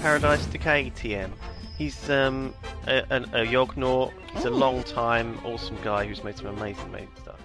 Paradise Decay TM. He's um, a, a, a Yognor. He's a oh. long time awesome guy who's made some amazing, amazing stuff.